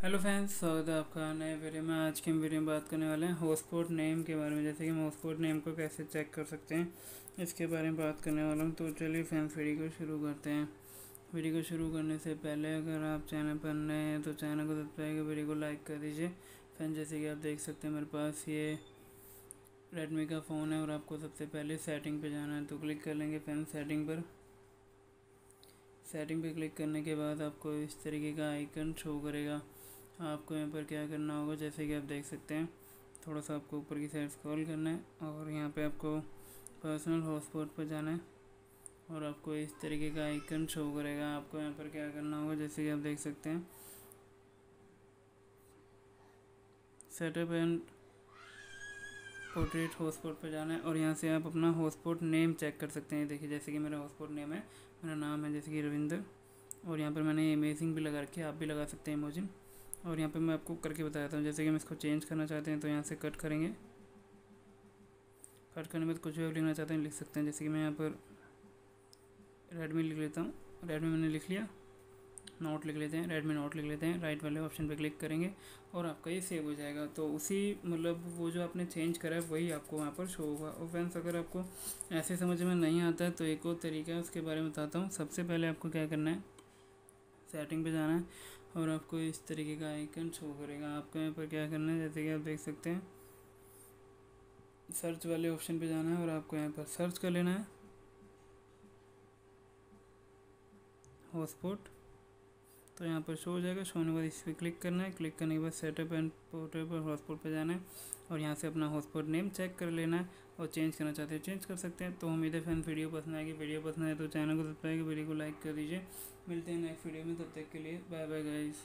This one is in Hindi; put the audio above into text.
हेलो फ्रेंड्स स्वागत है आपका नए वीडियो में। आज की वीडियो में बात करने वाले हैं हॉटस्पॉट नेम के बारे में। जैसे कि हम हॉटस्पॉट नेम को कैसे चेक कर सकते हैं, इसके बारे में बात करने वाला हूँ। तो चलिए फ्रेंड्स वीडियो को शुरू करते हैं। वीडियो को शुरू करने से पहले अगर आप चैनल पर नए हैं तो चैनल को सब्सक्राइब कर वीडियो को लाइक कर दीजिए। फ्रेंड जैसे कि आप देख सकते हैं, मेरे पास ये रेडमी का फ़ोन है और आपको सबसे पहले सेटिंग पर जाना है तो क्लिक कर लेंगे फ्रेंड सेटिंग पर। सेटिंग पर क्लिक करने के बाद आपको इस तरीके का आइकन शो करेगा। आपको यहाँ पर क्या करना होगा, जैसे कि आप देख सकते हैं, थोड़ा सा आपको ऊपर की साइड स्क्रॉल करना है और यहाँ पे आपको पर्सनल हॉटस्पॉट पर जाना है और आपको इस तरीके का आइकन शो करेगा। आपको यहाँ पर क्या करना होगा, जैसे कि आप देख सकते हैं सेटअप एंड पोर्ट्रेट हॉटस्पॉट पर जाना है और यहाँ से आप अपना हॉटस्पॉट नेम चेक कर सकते हैं। देखिए, जैसे कि मेरा हॉटस्पॉट नेम है, मेरा नाम है जैसे कि रविंदर और यहाँ पर मैंने अमेजिंग भी लगा रखी है, आप भी लगा सकते हैं इमोजिन और यहाँ पे मैं आपको करके बता देता हूँ, जैसे कि हम इसको चेंज करना चाहते हैं तो यहाँ से कट करेंगे। कट करने में कुछ भी लिखना चाहते हैं, लिख सकते हैं। जैसे कि मैं यहाँ पर रेडमी लिख लेता हूँ। रेडमी मैंने लिख लिया। नोट लिख लेते हैं। रेडमी नोट लिख लेते हैं। राइट वाले ऑप्शन पे क्लिक करेंगे और आपका ये सेव हो जाएगा। तो उसी मतलब वो जो आपने चेंज करा है, वही आपको वहाँ पर शो होगा। और फ्रेंड्स अगर आपको ऐसे समझ में नहीं आता है तो एक और तरीका है, उसके बारे में बताता हूँ। सबसे पहले आपको क्या करना है? सेटिंग पे जाना है। और आपको इस तरीके का आइकन शो करेगा। आपको यहाँ पर क्या करना है, जैसे कि आप देख सकते हैं सर्च वाले ऑप्शन पे जाना है और आपको यहाँ पर सर्च कर लेना है। हॉटस्पॉट तो यहाँ पर शो हो जाएगा। शो होने के बाद इस पर क्लिक करना है। क्लिक करने के बाद सेटअप एंड पोर्टल पर हॉटस्पॉट पर जाना है और यहाँ से अपना हॉटस्पॉट नेम चेक कर लेना है और चेंज करना चाहते हैं चेंज कर सकते हैं। तो उम्मीद है फ़ैन वीडियो पसंद आएगी। वीडियो पसंद आए तो चैनल को सब्सक्राइब, वीडियो को लाइक कर दीजिए। मिलते हैं नेक्स्ट वीडियो में। तब तक के लिए बाय बाय गाइज़